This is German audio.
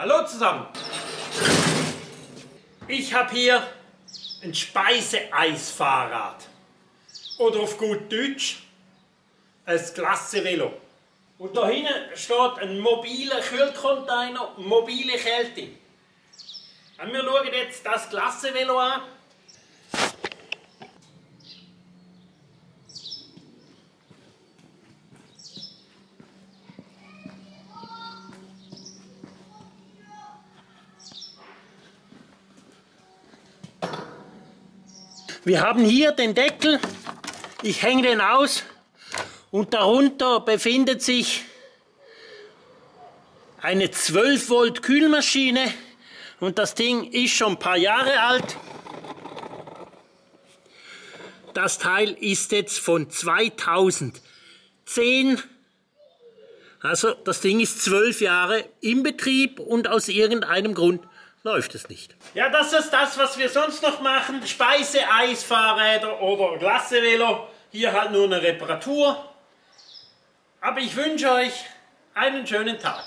Hallo zusammen. Ich habe hier ein Speiseeisfahrrad. Oder auf gut Deutsch ein Klassevelo. Und da hinten steht ein mobiler Kühlcontainer, mobile Kälte. Und wir schauen jetzt das Klassevelo an. Wir haben hier den Deckel. Ich hänge den aus und darunter befindet sich eine 12 Volt Kühlmaschine und das Ding ist schon ein paar Jahre alt. Das Teil ist jetzt von 2010. Also das Ding ist zwölf Jahre im Betrieb und aus irgendeinem Grund läuft es nicht. Ja, das ist das, was wir sonst noch machen. Speise, Eisfahrräder oder Glassevelo. Hier halt nur eine Reparatur. Aber ich wünsche euch einen schönen Tag.